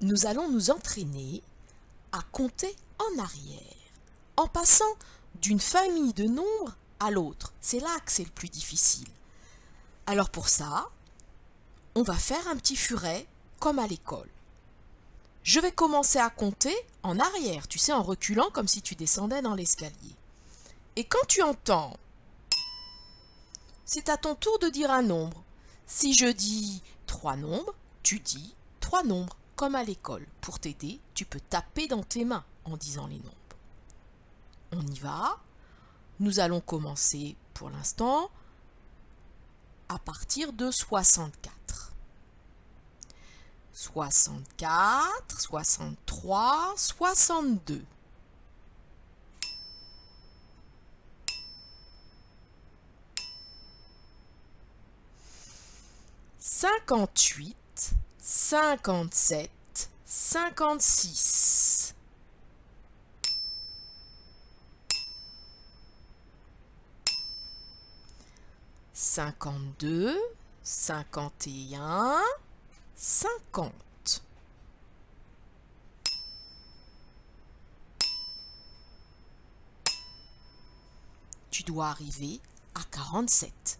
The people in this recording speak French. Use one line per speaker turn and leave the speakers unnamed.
nous allons nous entraîner à compter en arrière, en passant d'une famille de nombres à l'autre. C'est là que c'est le plus difficile. Alors pour ça, on va faire un petit furet comme à l'école. Je vais commencer à compter en arrière, tu sais, en reculant comme si tu descendais dans l'escalier. Et quand tu entends, c'est à ton tour de dire un nombre. Si je dis trois nombres, tu dis trois nombres, comme à l'école. Pour t'aider, tu peux taper dans tes mains en disant les nombres. On y va. Nous allons commencer pour l'instant à partir de 64. 64, 63, 62. 58, 57, 56. 52, 51, 50. Tu dois arriver à 47.